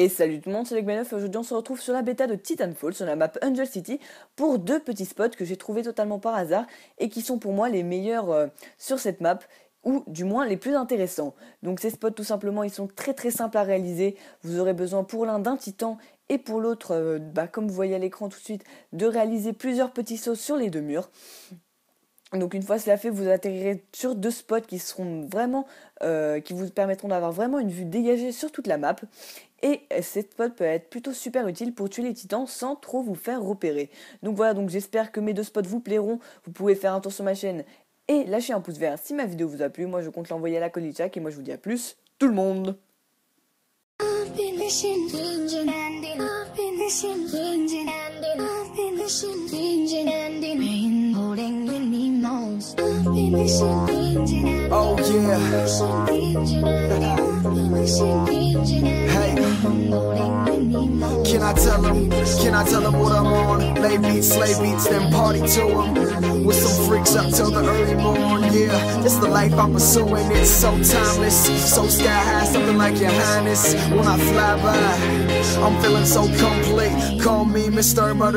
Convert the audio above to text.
Et salut tout le monde, c'est Legmeneuf et aujourd'hui on se retrouve sur la bêta de Titanfall sur la map Angel City pour deux petits spots que j'ai trouvés totalement par hasard et qui sont pour moi les meilleurs euh, sur cette map ou du moins les plus intéressants. Donc ces spots tout simplement ils sont très très simples à réaliser. Vous aurez besoin pour l'un d'un titan et pour l'autre, euh, bah, comme vous voyez à l'écran tout de suite, de réaliser plusieurs petits sauts sur les deux murs. Donc une fois cela fait, vous atterrirez sur deux spots qui seront vraiment, euh, qui vous permettront d'avoir vraiment une vue dégagée sur toute la map. Et ces spots peuvent être plutôt super utiles pour tuer les titans sans trop vous faire repérer. Donc voilà, donc j'espère que mes deux spots vous plairont. Vous pouvez faire un tour sur ma chaîne et lâcher un pouce vert si ma vidéo vous a plu. Moi je compte l'envoyer à la Jack et moi je vous dis à plus tout le monde. Oh yeah. hey. Can I tell them? Can I tell them what I'm on? Lay beats, slay beats, then party to them. With some freaks up till the early morn. Yeah, it's the life I'm pursuing. It's so timeless, so sky high, something like your highness. When I fly by, I'm feeling so complete. Call me Mr. Murder.